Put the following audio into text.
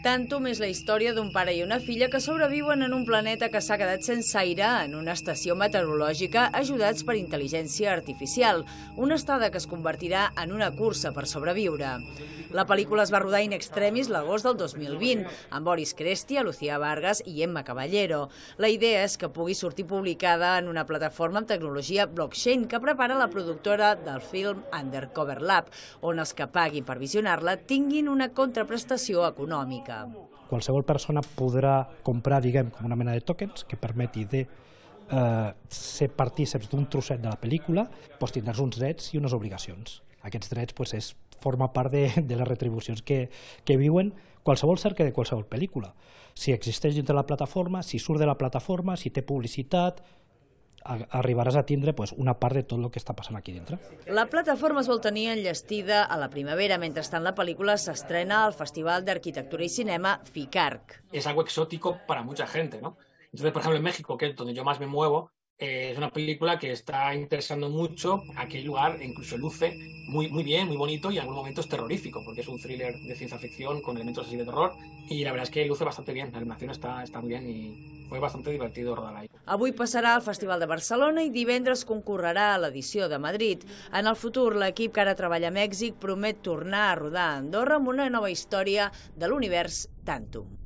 Tantum és la història d'un pare i una filla que sobreviuen en un planeta que s'ha quedat sense aire en una estació meteorològica ajudats per intel·ligència artificial, una estada que es convertirà en una cursa per sobreviure. La pel·lícula es va rodar in extremis l'agost del 2020, amb Boris Crestia, Lucía Vargas i Emma Caballero. La idea és que pugui sortir publicada en una plataforma amb tecnologia blockchain que prepara la productora del film Undercover Lab, on els que paguin per visionar-la tinguin una contraprestació econòmica. Qualsevol persona podrà comprar, diguem, com una mena de tokens que permeti de eh, ser partíceps d'un trosset de la pel·lícula, doncs tindràs uns drets i unes obligacions. Aquests drets doncs, és, forma part de, de les retribucions que, que viuen qualsevol cerca de qualsevol pel·lícula. Si existeix dintre la plataforma, si surt de la plataforma, si té publicitat, arribaràs a tindre pues, una part de tot el que està passant aquí dintre. La plataforma es vol tenir enllestida a la primavera, mentrestant la pel·lícula s'estrena al Festival de Arquitectura i Cinema FICARC. Es algo exótico para mucha gente, ¿no? Entonces, por ejemplo, en México, que es donde yo más me muevo, eh, es una película que está interesando mucho. Aquel lugar incluso luce muy, muy bien, muy bonito y en algunos momentos terrorífico, porque es un thriller de ciencia ficción con elementos así de terror. Y la verdad es que luce bastante bien, la animación está, está muy bien y fue bastante divertido rodar ahí. Avui passarà al Festival de Barcelona i divendres concorrerà a l'edició de Madrid. En el futur, l'equip que ara treballa a Mèxic promet tornar a rodar a Andorra amb una nova història de l'univers Tantum.